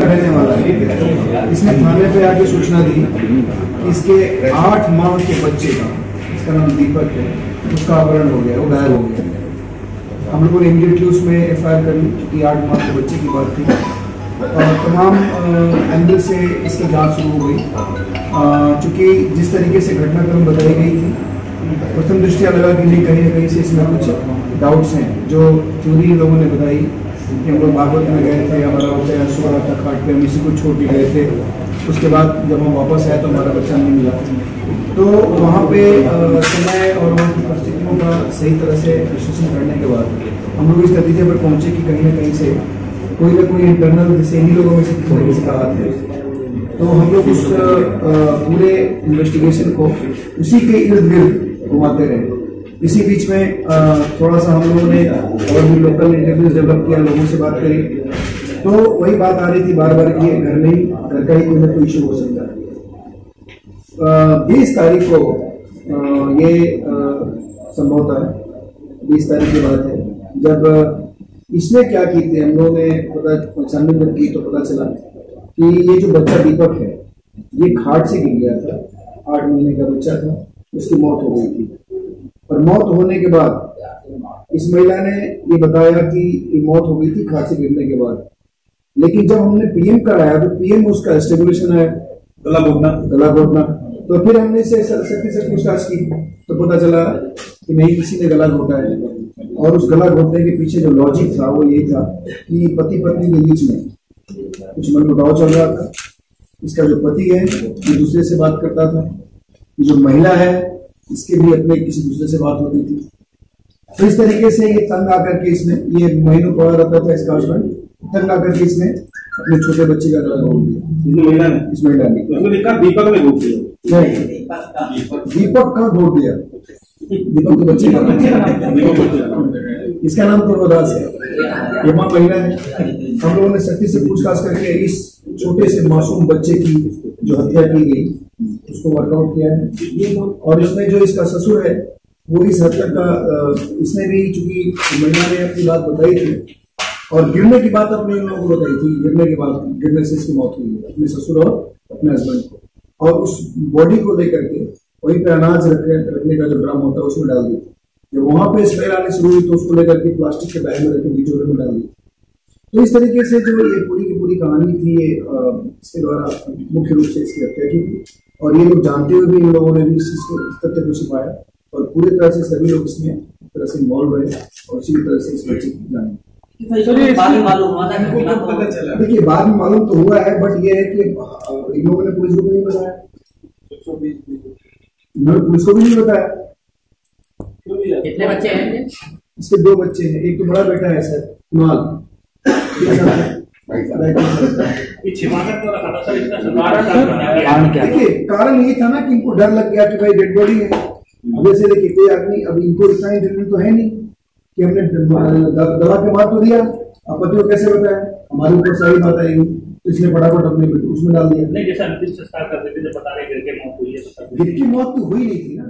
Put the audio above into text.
रहने वाला है इसने थाने पे आके सूचना दी इसके आठ माह के बच्चे का, इसका नाम दीपक है, उसका अपहरण हो गया, वो गायब हो गया। हम लोगों ने इमीडिएटली उसमें एफ़ कर ली क्योंकि आठ माह के बच्चे की बात थी। और तमाम एंगल से इसकी जाँच शुरू हो गई। चूँकि जिस तरीके से घटनाक्रम बताई गई थी, प्रथम दृष्टिया लगा कि नहीं, कहीं ना कहीं से इसमें कुछ डाउट्स हैं, जो थ्योरी लोगों ने बताई। हम लोग बागवत में गए थे, हमारा बच्चा यहाँ सो था हम इसी को छोड़ के गए थे। उसके बाद जब हम वापस आए तो हमारा बच्चा नहीं मिला। तो वहाँ पे समय और वहाँ की परिस्थितियों का सही तरह से विश्लेषण करने के बाद हम लोग इस नतीजे पर पहुँचे कि कहीं ना कहीं से कोई ना कोई इंटरनल जैसे इन्हीं लोगों में से किसी ना किसी का हाथ है तो हम लोग उस पूरे इन्वेस्टिगेशन को उसी के इर्द गिर्द घुमाते रहे। इसी बीच में थोड़ा सा हम लोगों ने और भी लोकल इंटरव्यूज़ डेवलप किया, लोगों से बात करी। तो वही बात आ रही थी बार बार कि घर में ही, घर का ही कोई ना कोई इशू हो सकता है। बीस तारीख को ये संभवतः बीस तारीख की बात है। जब इसने क्या की थी, हम लोगों ने पता छानबीन की तो पता चला कि ये जो बच्चा दीपक है, ये खाट से गिर गया था। आठ महीने का बच्चा था, उसकी मौत हो गई थी। मौत होने के बाद इस महिला ने ये बताया कि ये मौत हो गई थी खाट से गिरने के बाद। लेकिन जब हमने पीएम कराया तो पीएम उसका स्टेबुलेशन है गला घोटना। गला घोटना। तो फिर हमने इसे सख्ती से पूछताछ की तो पता चला कि नहीं किसी ने गला घोटा है। और उस गला घोटने के पीछे जो लॉजिक था वो यही था कि पति पत्नी के बीच में कुछ मनमुटाव चल रहा था। इसका जो पति है ये दूसरे से बात करता था जो महिला है इसके भी अपने किसी दूसरे से बात होती थी। तो इस तरीके से ये तंग आकर के इसने ये महीनों पड़ा रहता था इसका हस्बैंड तंग आकर के इसने अपने छोटे बच्चे का गला घोट दिया इस महिला ने? दीपक ने घोट दिया। दीपक का। घोट दिया। दीपक के बच्चे इसका नाम पूर्वदास है। ये माँ महिला है। हम लोगों ने सख्ती से पूछताछ करके इस छोटे से मासूम बच्चे की जो हत्या की गई उसको वर्कआउट किया है। और इसमें जो इसका ससुर है, वो इस हद तक का इसने भी चूँकि महिला ने अपनी बात बताई थी, और गिरने की बात अपने लोगों को बताई थी। गिरने के बाद गिरने से इसकी मौत हुई अपने ससुर और अपने हस्बैंड को। और उस बॉडी को लेकर के वहीं पे अनाज रखने रखने का जो ड्रम होता है, उसमें डाल दी जब वहाँ पे स्मेल आने शुरू हुई तो उसको लेकर के प्लास्टिक के बैग में रखे बीचों में डाल दी तो इस तरीके से जो ये पूरी की पूरी कहानी थी ये इसके द्वारा मुख्य रूप से इसकी हत्या की थी। और ये लोग जानते हुए भी इन लोगों ने भी इस चीज़ को तथ्य को छिपाया। और पूरी तरह से सभी लोग इसमें तरह से इन्वॉल्व रहे और उसी तरह से इस बच्चे की जाने। देखिए बाद में मालूम तो हुआ है बट ये है कि इन लोगों ने पुलिस को नहीं बताया। उन्होंने पुलिस को भी नहीं बताया। कितने बच्चे हैं? इसके दो बच्चे हैं एक तो बड़ा बेटा है सर कुणाल। देखिए कारण ये था ना कि इनको डर लग गया कि भाई डेड बॉडी है। जैसे देखिए कोई आदमी अब इनको इतना इंटरव्यू तो है नहीं कि हमने दवा के मार तो दिया अब पति को कैसे बताया हमारे ऊपर सारी बात आएगी तो इसने फटाफट अपने उसमें डाल दिया। नहीं जैसा अंतिम संस्कार करते थे बता रहे गिर के मौत हुई है गिर की मौत तो हुई नहीं थी ना।